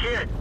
kid.